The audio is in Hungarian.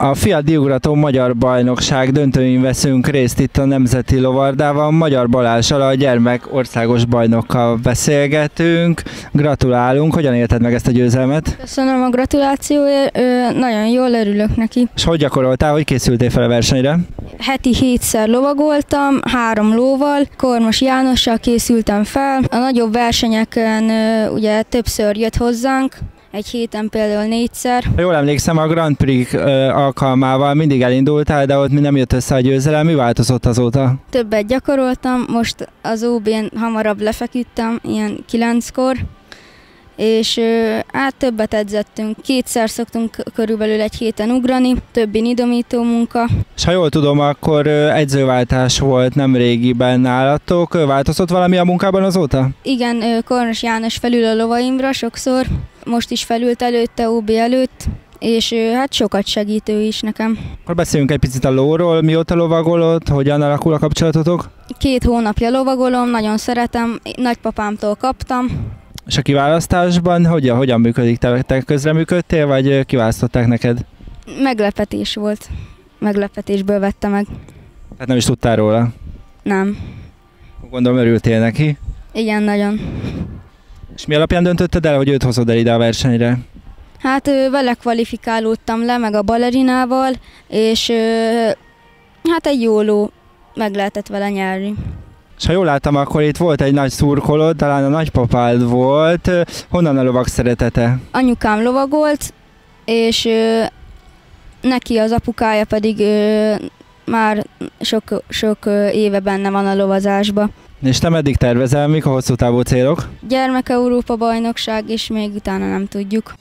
A Fiat Diugrató Magyar Bajnokság döntőin veszünk részt itt a Nemzeti Lovardában. Magyar Balással a gyermek országos bajnokkal beszélgetünk. Gratulálunk, hogyan élted meg ezt a győzelmet? Köszönöm a gratulációért, nagyon jól örülök neki. És hogy gyakoroltál, hogy készültél fel a versenyre? Heti hétszer lovagoltam, három lóval, Kormos Jánossal készültem fel. A nagyobb versenyeken ugye többször jött hozzánk, egy héten például négyszer. Ha jól emlékszem, a Grand Prix alkalmával mindig elindultál, de ott mi nem jött össze a győzelem. Mi változott azóta? Többet gyakoroltam, most az OB-n hamarabb lefeküdtem, ilyen kilenckor, és hát többet edzettünk. Kétszer szoktunk körülbelül egy héten ugrani, többi idomító munka. És ha jól tudom, akkor edzőváltás volt nem régiben nálatok. Változott valami a munkában azóta? Igen, Kornos János felül a lovaimra sokszor, most is felült előtte, OB előtt, és hát sokat segítő is nekem. Akkor beszéljünk egy picit a lóról. Mióta lovagolod? Hogyan alakul a kapcsolatotok? Két hónapja lovagolom, nagyon szeretem, nagypapámtól kaptam. És a kiválasztásban hogyan, hogyan működik? Te, te közreműködtél, vagy kiválasztották neked? Meglepetés volt. Meglepetésből vette meg. Hát nem is tudtál róla. Nem. Gondolom örültél neki. Igen, nagyon. És mi alapján döntötted el, hogy őt hozod el ide a versenyre? Hát vele kvalifikálódtam le, meg a balerinával, és hát egy jó ló meg lehetett vele nyerni. És ha jól láttam, akkor itt volt egy nagy szurkolód, talán a nagypapád volt. Honnan a lovak szeretete? Anyukám lovagolt, és ö, neki az apukája pedig ö, már sok, sok ö, éve benne van a lovazásba. És te meddig tervezel, mik a hosszú távú célok? Gyermek Európa bajnokság, és még utána nem tudjuk.